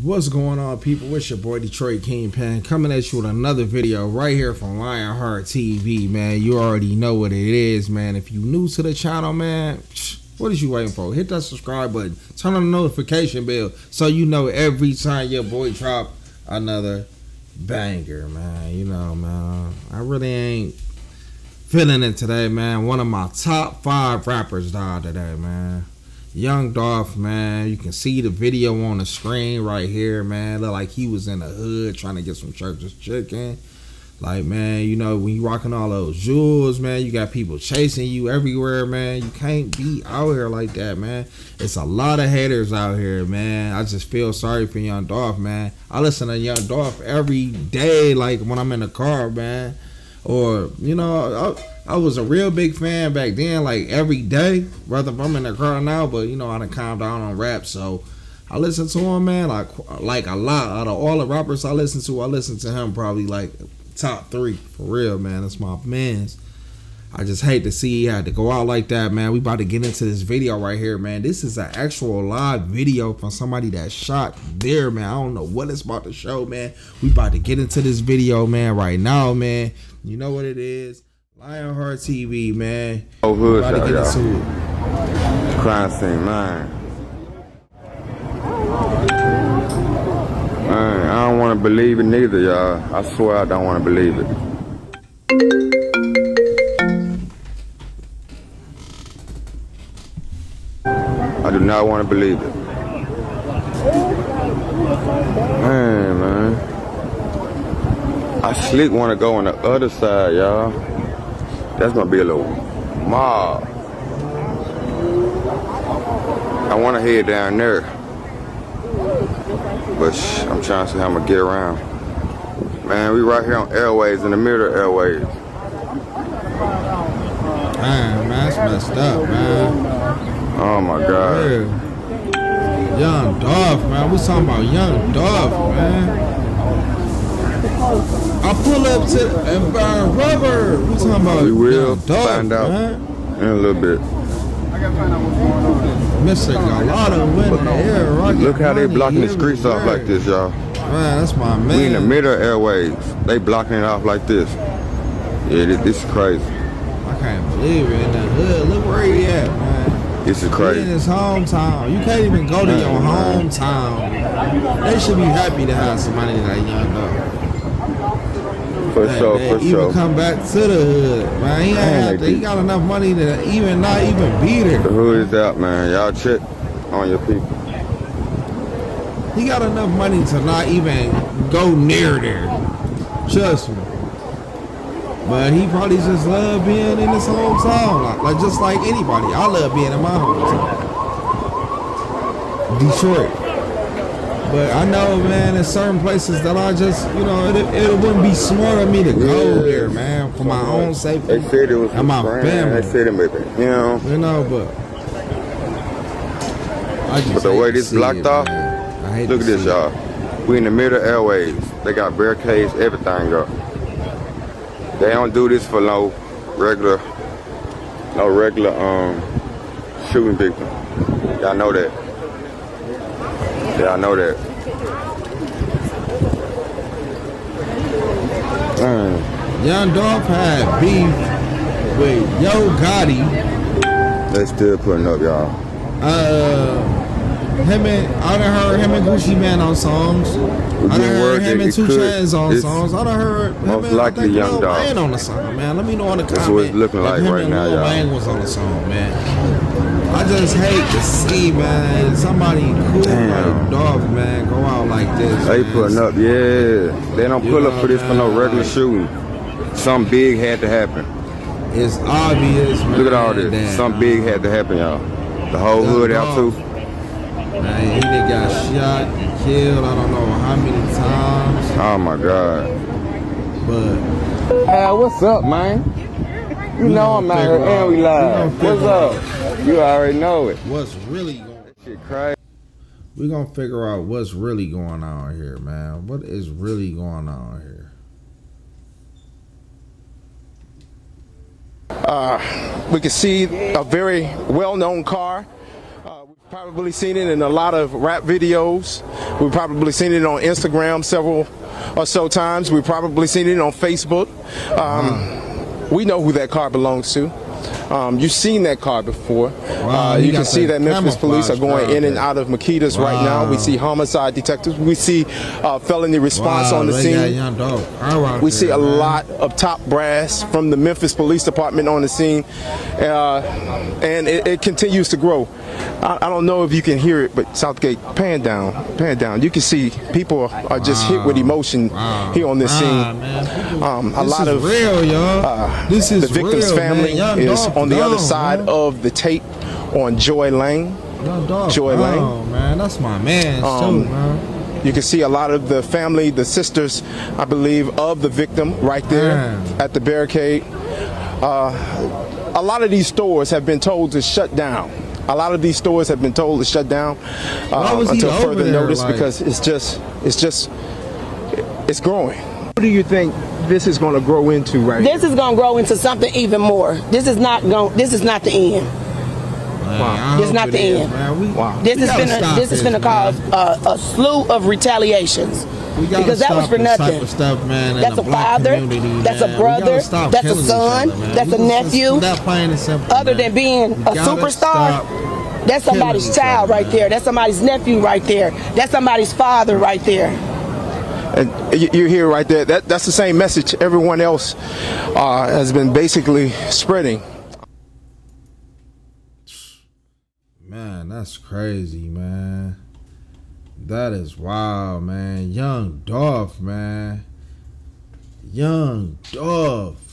What's going on, people? It's your boy Detroit Kingpin coming at you with another video right here from Lionheart TV, man. You already know what it is, man. If you new to the channel, man, what is you waiting for? Hit that subscribe button, turn on the notification bell so you know every time your boy drop another banger, man. You know, man. I really ain't feeling it today, man. One of my top five rappers died today, man. Young Dolph, man. You can see the video on the screen right here, man. Look like he was in the hood trying to get some church's chicken. Like, man, you know, when you rocking all those jewels, man, you got people chasing you everywhere, man. You can't be out here like that, man. It's a lot of haters out here, man. I just feel sorry for Young Dolph, man. I listen to Young Dolph every day, like when I'm in the car, man. Or, you know, I, I was a real big fan back then, like every day. Whether I'm in the car now, but you know I done calmed down on rap, so I listen to him, man, like like a lot. Out of all the rappers I listen to, I listen to him probably like top three for real, man. That's my man's. I just hate to see he had to go out like that, man. We about to get into this video right here, man. This is an actual live video from somebody that shot there, man. I don't know what it's about to show, man. We about to get into this video, man, right now, man. You know what it is. Lionheart TV, man. Oh, hood shot, y'all. Crime scene, man. Man, I don't want to believe it neither, y'all. I swear I don't want to believe it. I do not want to believe it. Man, man. I slick want to go on the other side, y'all. That's gonna be a little mob. I wanna head down there. But I'm trying to see how I'm gonna get around. Man, we right here on Airways, in the middle of Airways. Man, man, that's messed up, man. Oh my God. Yeah. Young Dolph, man. We talking about Young Dolph, man. I pull up to and burn rubber. We talking about We will Dolph, find out man. in a little bit. I gotta find out what's going on. Mr. Galata went in the air, Look how they blocking the streets off like this, y'all. Man, that's my man. We in the middle of airways. They blocking it off like this. Yeah, this, this is crazy. I can't believe it. In the hood, look where he at, man. This is crazy. He in his hometown. You can't even go to your hometown. They should be happy to have somebody like young dog. For sure, for even sure. come back to the hood, man. He, man, to, he got enough money to even not even be there. The hood is out, man. Y'all check on your people. He got enough money to not even go near there. Trust me. But he probably just love being in his hometown, like, like just like anybody. I love being in my hometown, Detroit. But I know, man, in certain places that I just, you know, it, it wouldn't be smart of me to go yeah. there, man, for my own safety. They said it was and my friend. family. They said it was him. You know, but I just but the way this blocked it, off, look at this, y'all. We in the middle of airways. They got barricades, everything up. They don't do this for no regular, no regular um shooting victim. Y'all know that. Yeah, I know that. Mm. Young Dolph had beef with Yo Gotti. They still putting up, y'all. Uh, him and I done heard him and Gucci Mane on songs. I done heard him and 2 Chainz on songs. I done heard most him likely and, Young Dolph Wayne on the song, man. Let me know in the comments. That's what it's looking like right now, y'all. Wayne was on the song, man. I just hate to see, man, somebody cool Damn. like Dolph, man, go out like this. They man. putting up, yeah. They don't you pull up for this man, for no regular like, shooting. Something big had to happen. It's obvious, man, Look at all this. Something big had to happen, y'all. The whole hood out too. Man, he done got shot and killed, I don't know how many times. Oh my God. But. Hey, what's up, man? You we know I'm out here and we live. What's up? You already know it. What's really going on? Shit crazy. We're going to figure out what's really going on here, man. What is really going on here? Uh, we can see a very well-known car probably seen it in a lot of rap videos. We've probably seen it on Instagram several or so times. We've probably seen it on Facebook. Um, we know who that car belongs to. Um, you've seen that car before. Wow, uh, you, can see that Memphis police are going in and out of Makeda's wow. right now. We see homicide detectives. We see uh, felony response wow, on the scene. We see a man. lot of top brass from the Memphis Police Department on the scene, uh, and it, it, continues to grow. I, I, don't know if you can hear it, but Southgate, pan down, pan down. You can see people are, just hit with emotion here on this scene. Um, a this lot of real, y'all. Uh, this is the victim's real, family is on the other side man. of the tape on Joy Lane. Joy Lane. Oh man, that's my man um, too, man. You can see a lot of the family, the sisters, I believe, of the victim right there man. at the barricade. Uh, a lot of these stores have been told to shut down. A lot of these stores have been told to shut down uh, until further there, notice like? because it's just, it's just, it's growing. What do you think this is going to grow into right This here? is going to grow into something even more. This is not going. This is not the end. Wow. This is not the is, end. Man. We, wow. This is gonna this is gonna cause a, a, slew of retaliations. Because that was for nothing. Stuff, man, that's a father. That's a brother. That's a son. Other, that's a nephew. Simple, Other man. than being a superstar, that's somebody's child right there. That's somebody's nephew right there. That's somebody's father right there and you hear right there that that's the same message everyone else uh, has been basically spreading man that's crazy man that is wild man. Young dolph man. Young dolph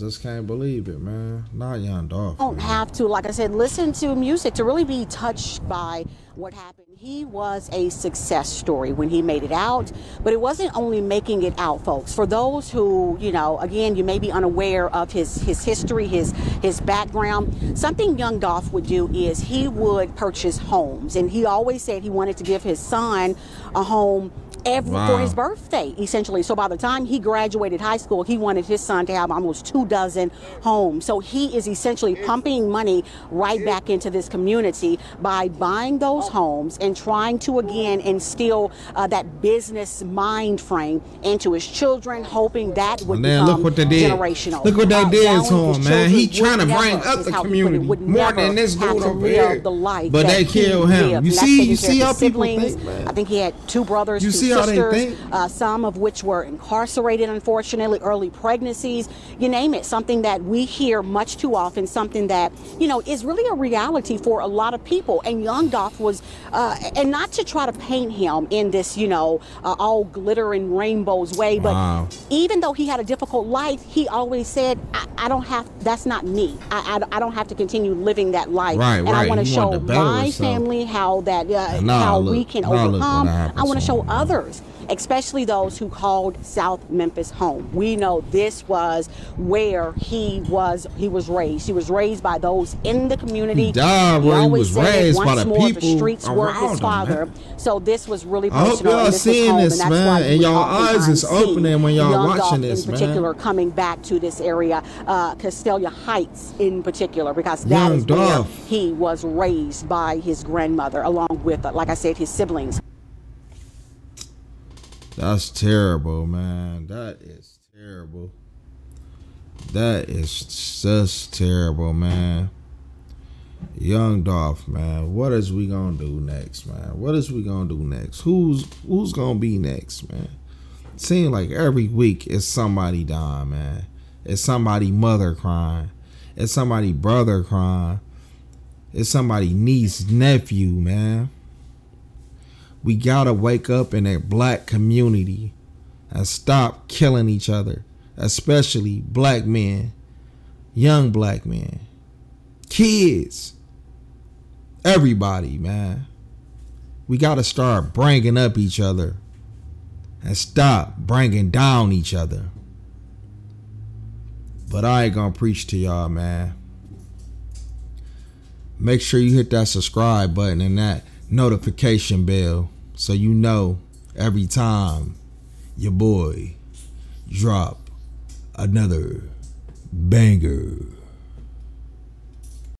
just can't believe it, man. Not Young Dolph. Don't man. have to, like I said, listen to music to really be touched by what happened. He was a success story when he made it out, but it wasn't only making it out, folks. For those who, you know, again, you may be unaware of his his history, his his background. Something Young Dolph would do is he would purchase homes, and he always said he wanted to give his son a home every wow. for his birthday, essentially. So by the time he graduated high school, he wanted his son to have almost two dozen homes. So he is essentially pumping money right back into this community by buying those homes and trying to again instill uh, that business mind frame into his children, hoping that would man, become look what they did. generational. Look what they did to him, man. He trying to bring up the community more than this dude over here. The life but they killed him. You see, you see how people think, man. I think he had two brothers. You see sisters, uh, some of which were incarcerated, unfortunately, early pregnancies, you name it. Something that we hear much too often, something that, you know, is really a reality for a lot of people. And Young Dolph was, uh, and not to try to paint him in this, you know, uh, all glitter and rainbows way, but wow. even though he had a difficult life, he always said, I, I don't have, that's not me. I, I, I, don't have to continue living that life. Right, and right. I want to show my family how that, uh, how look, we can overcome. I want to show others especially those who called South Memphis home. We know this was where he was he was raised. He was raised by those in the community. He died where he, he was raised by the more, people the streets were his father. Him, so this was really personal. I hope y'all seeing this, and man, and y'all eyes is opening when y'all watching this, in particular, man. coming back to this area, uh, Castalia Heights in particular, because that Young is where he was raised by his grandmother, along with, like I said, his siblings. That's terrible, man. That is terrible. That is just terrible, man. Young Dolph, man. What is we gonna do next, man? What is we gonna do next? Who's who's gonna be next, man? Seems like every week it's somebody dying, man. It's somebody mother crying. It's somebody brother crying. It's somebody niece, nephew, man we gotta wake up in a black community and stop killing each other, especially black men, young black men, kids, everybody, man. We gotta start bringing up each other and stop bringing down each other. But I ain't gonna preach to y'all, man. Make sure you hit that subscribe button and that notification bell so you know every time your boy drop another banger.